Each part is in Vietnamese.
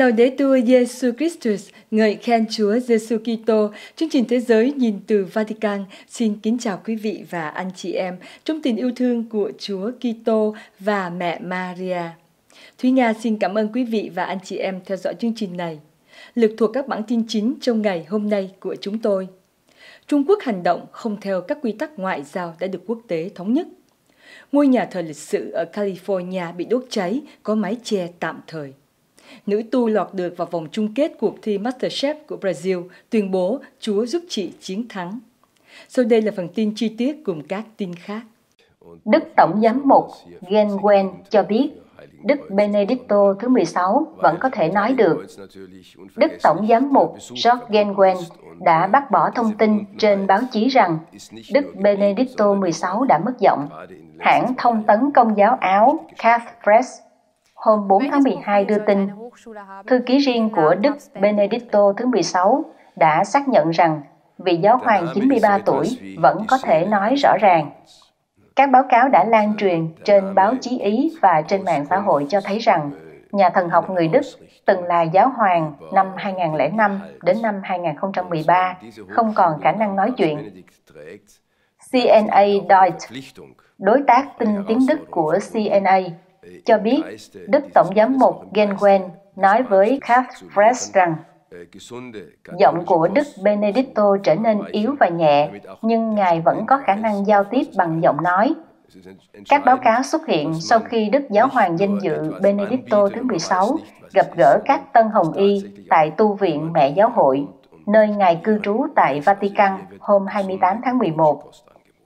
Laudetur Jesu Christus, ngợi khen Chúa Giêsu Kitô. Chương trình Thế giới nhìn từ Vatican xin kính chào quý vị và anh chị em trong tình yêu thương của Chúa Kitô và mẹ Maria. Thúy Nga xin cảm ơn quý vị và anh chị em theo dõi chương trình này. Lực thuộc các bản tin chính trong ngày hôm nay của chúng tôi. Trung Quốc hành động không theo các quy tắc ngoại giao đã được quốc tế thống nhất. Ngôi nhà thờ lịch sử ở California bị đốt cháy, có mái che tạm thời nữ tu lọt được vào vòng chung kết cuộc thi MasterChef của Brazil, tuyên bố Chúa giúp chị chiến thắng. Sau đây là phần tin chi tiết cùng các tin khác. Đức Tổng Giám mục Gen Wen cho biết Đức Benedicto thứ 16 vẫn có thể nói được. Đức Tổng Giám mục George Genwen đã bác bỏ thông tin trên báo chí rằng Đức Benedicto 16 đã mất giọng. Hãng thông tấn công giáo Áo Cath Press hôm 4 tháng 12 đưa tin, thư ký riêng của Đức Benedicto thứ 16 đã xác nhận rằng vị giáo hoàng 93 tuổi vẫn có thể nói rõ ràng. Các báo cáo đã lan truyền trên báo chí Ý và trên mạng xã hội cho thấy rằng nhà thần học người Đức từng là giáo hoàng năm 2005 đến năm 2013 không còn khả năng nói chuyện. CNA Deutsch, đối tác tin tiếng Đức của CNA, cho biết Đức Tổng giám mục Genwen nói với Kath Fresh rằng Giọng của Đức Benedicto trở nên yếu và nhẹ, nhưng Ngài vẫn có khả năng giao tiếp bằng giọng nói. Các báo cáo xuất hiện sau khi Đức Giáo hoàng danh dự Benedicto thứ 16 gặp gỡ các tân hồng y tại tu viện Mẹ Giáo hội, nơi Ngài cư trú tại Vatican hôm 28 tháng 11.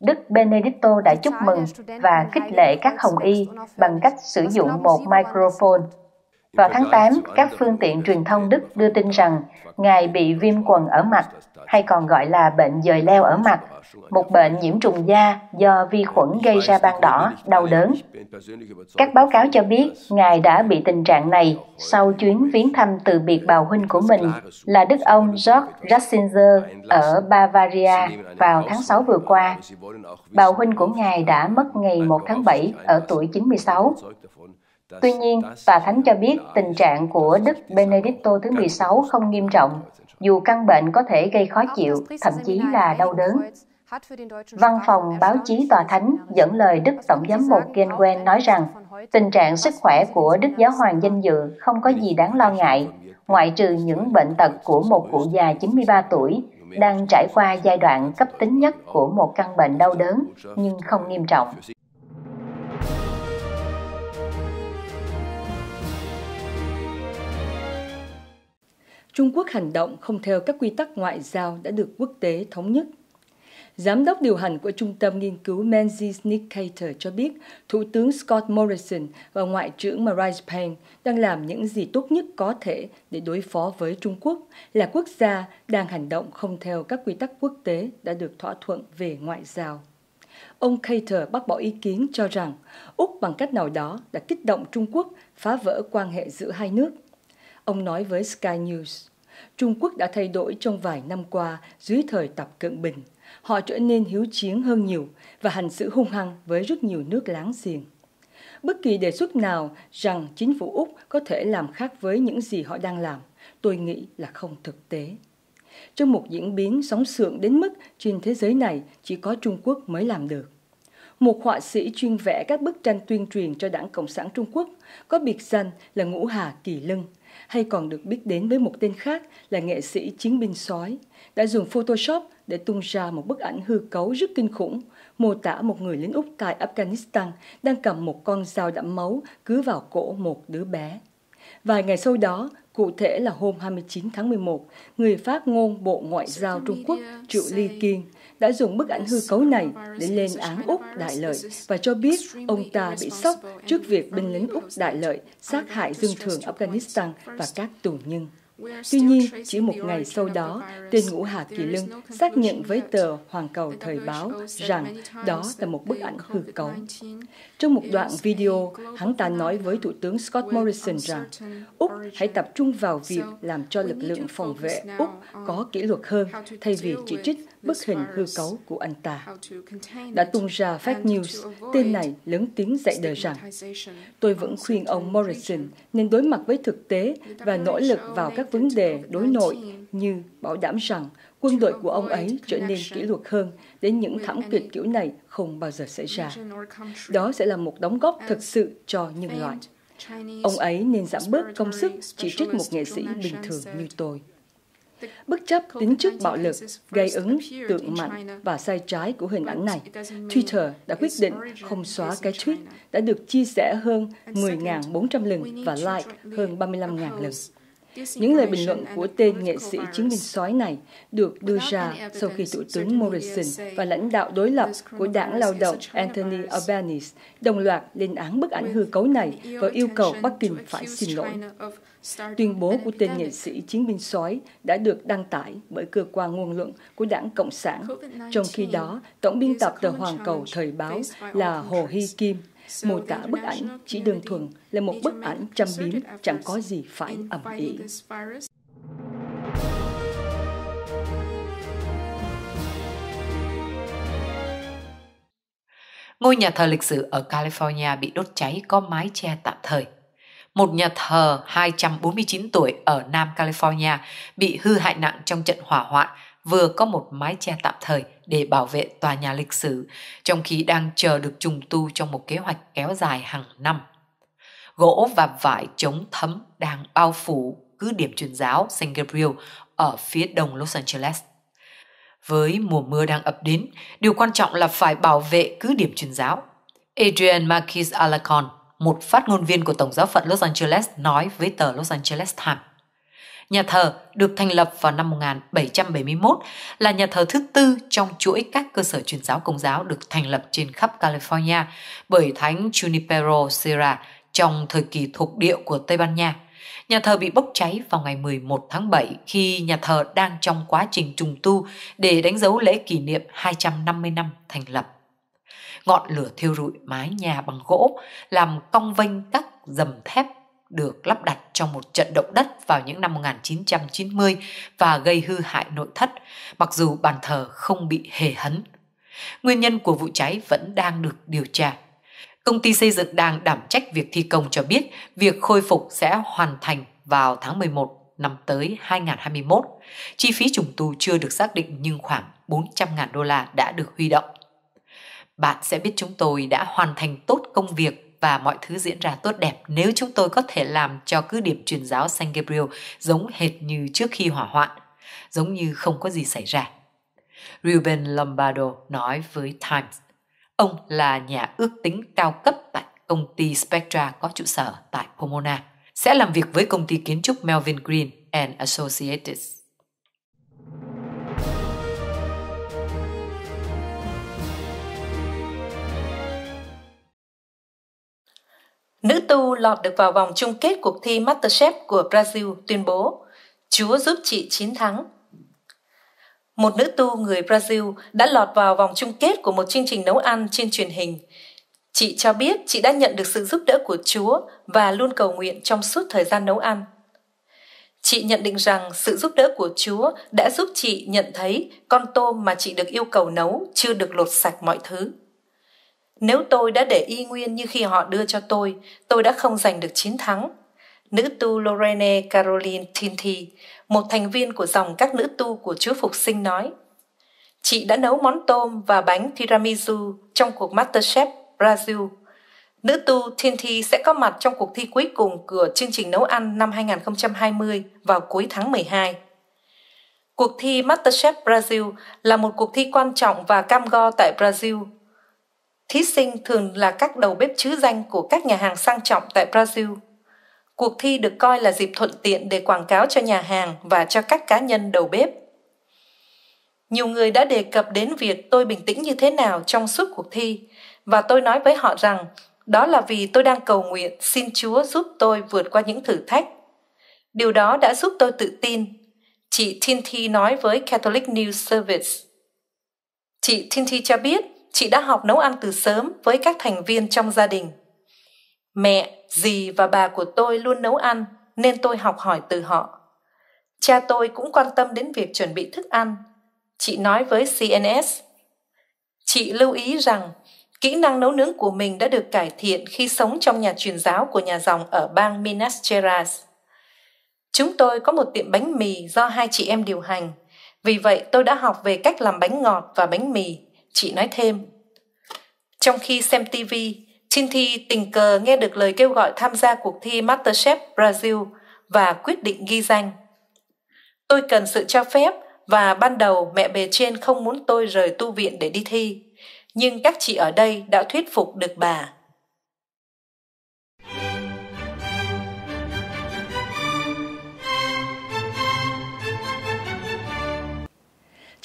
Đức Benedicto đã chúc mừng và khích lệ các hồng y bằng cách sử dụng một microphone. Vào tháng 8, các phương tiện truyền thông Đức đưa tin rằng Ngài bị viêm quần ở mặt, hay còn gọi là bệnh dời leo ở mặt, một bệnh nhiễm trùng da do vi khuẩn gây ra ban đỏ, đau đớn. Các báo cáo cho biết Ngài đã bị tình trạng này sau chuyến viếng thăm từ biệt bào huynh của mình là Đức ông George Ratzinger ở Bavaria vào tháng 6 vừa qua. Bào huynh của Ngài đã mất ngày 1 tháng 7 ở tuổi 96. Tuy nhiên, Tòa Thánh cho biết tình trạng của Đức Benedicto thứ 16 không nghiêm trọng, dù căn bệnh có thể gây khó chịu, thậm chí là đau đớn. Văn phòng báo chí Tòa Thánh dẫn lời Đức Tổng giám mục Genwen nói rằng tình trạng sức khỏe của Đức Giáo hoàng danh dự không có gì đáng lo ngại, ngoại trừ những bệnh tật của một cụ già 93 tuổi đang trải qua giai đoạn cấp tính nhất của một căn bệnh đau đớn nhưng không nghiêm trọng. Trung Quốc hành động không theo các quy tắc ngoại giao đã được quốc tế thống nhất. Giám đốc điều hành của Trung tâm Nghiên cứu Menzies Nick cho biết Thủ tướng Scott Morrison và Ngoại trưởng Marise Payne đang làm những gì tốt nhất có thể để đối phó với Trung Quốc là quốc gia đang hành động không theo các quy tắc quốc tế đã được thỏa thuận về ngoại giao. Ông Cater bác bỏ ý kiến cho rằng Úc bằng cách nào đó đã kích động Trung Quốc phá vỡ quan hệ giữa hai nước. Ông nói với Sky News, Trung Quốc đã thay đổi trong vài năm qua dưới thời Tập Cận Bình. Họ trở nên hiếu chiến hơn nhiều và hành xử hung hăng với rất nhiều nước láng giềng. Bất kỳ đề xuất nào rằng chính phủ Úc có thể làm khác với những gì họ đang làm, tôi nghĩ là không thực tế. Trong một diễn biến sóng sượng đến mức trên thế giới này chỉ có Trung Quốc mới làm được. Một họa sĩ chuyên vẽ các bức tranh tuyên truyền cho đảng Cộng sản Trung Quốc có biệt danh là Ngũ Hà Kỳ Lân hay còn được biết đến với một tên khác là nghệ sĩ chiến binh sói, đã dùng Photoshop để tung ra một bức ảnh hư cấu rất kinh khủng, mô tả một người lính Úc tại Afghanistan đang cầm một con dao đẫm máu cứ vào cổ một đứa bé. Vài ngày sau đó, cụ thể là hôm 29 tháng 11, người phát ngôn Bộ Ngoại giao Trung Quốc Triệu Ly Kiên đã dùng bức ảnh hư cấu này để lên án Úc đại lợi và cho biết ông ta bị sốc trước việc binh lính Úc đại lợi sát hại dân thường Afghanistan và các tù nhân. Tuy nhiên, chỉ một ngày sau đó, tên ngũ Hà Kỳ Lân xác nhận với tờ Hoàn Cầu Thời báo rằng đó là một bức ảnh hư cấu. Trong một đoạn video, hắn ta nói với Thủ tướng Scott Morrison rằng Úc hãy tập trung vào việc làm cho lực lượng phòng vệ Úc có kỷ luật hơn thay vì chỉ trích bức hình hư cấu của anh ta. Đã tung ra fake news, tên này lớn tiếng dạy đời rằng tôi vẫn khuyên ông Morrison nên đối mặt với thực tế và nỗ lực vào các vấn đề đối nội như bảo đảm rằng quân đội của ông ấy trở nên kỷ luật hơn để những thảm kịch kiểu này không bao giờ xảy ra. Đó sẽ là một đóng góp thực sự cho nhân loại. Ông ấy nên giảm bớt công sức chỉ trích một nghệ sĩ bình thường như tôi. Bất chấp tính chất bạo lực, gây ấn tượng mạnh và sai trái của hình ảnh này, Twitter đã quyết định không xóa cái tweet đã được chia sẻ hơn 10.400 lần và like hơn 35.000 lần. Những lời bình luận của tên nghệ sĩ chiến binh sói này được đưa ra sau khi Thủ tướng Morrison và lãnh đạo đối lập của đảng lao động Anthony Albanese đồng loạt lên án bức ảnh hư cấu này và yêu cầu Bắc Kinh phải xin lỗi. Tuyên bố của tên nghệ sĩ chiến binh sói đã được đăng tải bởi cơ quan ngôn luận của đảng Cộng sản. Trong khi đó, tổng biên tập tờ Hoàn Cầu Thời báo là Hồ Hy Kim mô tả bức ảnh chỉ đơn thuần là một bức ảnh châm biếm, chẳng có gì phải ẩm ý. Ngôi nhà thờ lịch sử ở California bị đốt cháy, có mái che tạm thời. Một nhà thờ 249 tuổi ở Nam California bị hư hại nặng trong trận hỏa hoạn vừa có một mái che tạm thời để bảo vệ tòa nhà lịch sử, trong khi đang chờ được trùng tu trong một kế hoạch kéo dài hàng năm. Gỗ và vải chống thấm đang bao phủ cứ điểm truyền giáo St. Gabriel ở phía đông Los Angeles. Với mùa mưa đang ập đến, điều quan trọng là phải bảo vệ cứ điểm truyền giáo. Adrian Marquez Alacon, một phát ngôn viên của Tổng giáo phận Los Angeles nói với tờ Los Angeles Times. Nhà thờ được thành lập vào năm 1771 là nhà thờ thứ tư trong chuỗi các cơ sở truyền giáo công giáo được thành lập trên khắp California bởi Thánh Junipero Serra trong thời kỳ thuộc địa của Tây Ban Nha. Nhà thờ bị bốc cháy vào ngày 11 tháng 7 khi nhà thờ đang trong quá trình trùng tu để đánh dấu lễ kỷ niệm 250 năm thành lập. Ngọn lửa thiêu rụi mái nhà bằng gỗ, làm cong vênh các dầm thép được lắp đặt trong một trận động đất vào những năm 1990 và gây hư hại nội thất, mặc dù bàn thờ không bị hề hấn. Nguyên nhân của vụ cháy vẫn đang được điều tra. Công ty xây dựng đang đảm trách việc thi công cho biết việc khôi phục sẽ hoàn thành vào tháng 11 năm tới 2021. Chi phí trùng tu chưa được xác định nhưng khoảng 400.000 đô la đã được huy động. Bạn sẽ biết chúng tôi đã hoàn thành tốt công việc và mọi thứ diễn ra tốt đẹp nếu chúng tôi có thể làm cho cứ điểm truyền giáo San Gabriel giống hệt như trước khi hỏa hoạn, giống như không có gì xảy ra. Ruben Lombardo nói với Times, ông là nhà ước tính cao cấp tại công ty Spectra có trụ sở tại Pomona, sẽ làm việc với công ty kiến trúc Melvin Green and Associates. Nữ tu lọt được vào vòng chung kết cuộc thi Masterchef của Brazil tuyên bố, Chúa giúp chị chiến thắng. Một nữ tu người Brazil đã lọt vào vòng chung kết của một chương trình nấu ăn trên truyền hình. Chị cho biết chị đã nhận được sự giúp đỡ của Chúa và luôn cầu nguyện trong suốt thời gian nấu ăn. Chị nhận định rằng sự giúp đỡ của Chúa đã giúp chị nhận thấy con tôm mà chị được yêu cầu nấu chưa được lột sạch mọi thứ. Nếu tôi đã để y nguyên như khi họ đưa cho tôi, tôi đã không giành được chiến thắng. Nữ tu Lorene Caroline Tinti, một thành viên của dòng các nữ tu của Chúa Phục Sinh nói, Chị đã nấu món tôm và bánh tiramisu trong cuộc Masterchef Brazil. Nữ tu Tinti sẽ có mặt trong cuộc thi cuối cùng của chương trình nấu ăn năm 2020 vào cuối tháng 12. Cuộc thi Masterchef Brazil là một cuộc thi quan trọng và cam go tại Brazil Thí sinh thường là các đầu bếp chứ danh của các nhà hàng sang trọng tại Brazil. Cuộc thi được coi là dịp thuận tiện để quảng cáo cho nhà hàng và cho các cá nhân đầu bếp. Nhiều người đã đề cập đến việc tôi bình tĩnh như thế nào trong suốt cuộc thi, và tôi nói với họ rằng đó là vì tôi đang cầu nguyện xin Chúa giúp tôi vượt qua những thử thách. Điều đó đã giúp tôi tự tin. Chị Tinty nói với Catholic News Service. Chị Tinty cho biết chị đã học nấu ăn từ sớm với các thành viên trong gia đình. Mẹ, dì và bà của tôi luôn nấu ăn nên tôi học hỏi từ họ. Cha tôi cũng quan tâm đến việc chuẩn bị thức ăn. Chị nói với CNS. Chị lưu ý rằng kỹ năng nấu nướng của mình đã được cải thiện khi sống trong nhà truyền giáo của nhà dòng ở bang Minas Gerais. Chúng tôi có một tiệm bánh mì do hai chị em điều hành. Vì vậy tôi đã học về cách làm bánh ngọt và bánh mì, chị nói thêm. Trong khi xem TV, Chinthi tình cờ nghe được lời kêu gọi tham gia cuộc thi MasterChef Brazil và quyết định ghi danh. Tôi cần sự cho phép và ban đầu mẹ bề trên không muốn tôi rời tu viện để đi thi, nhưng các chị ở đây đã thuyết phục được bà.